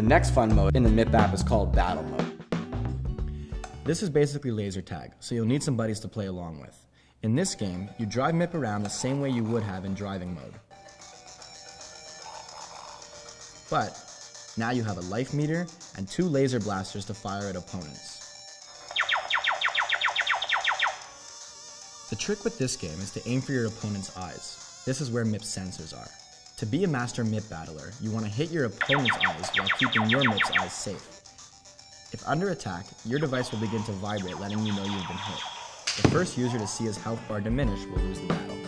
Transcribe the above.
The next fun mode in the MIP app is called Battle Mode. This is basically laser tag, so you'll need some buddies to play along with. In this game, you drive MIP around the same way you would have in driving mode. But now you have a life meter and two laser blasters to fire at opponents. The trick with this game is to aim for your opponent's eyes. This is where MIP's sensors are. To be a master MIP battler, you want to hit your opponent's eyes while keeping your MIP's eyes safe. If under attack, your device will begin to vibrate letting you know you've been hit. The first user to see his health bar diminish will lose the battle.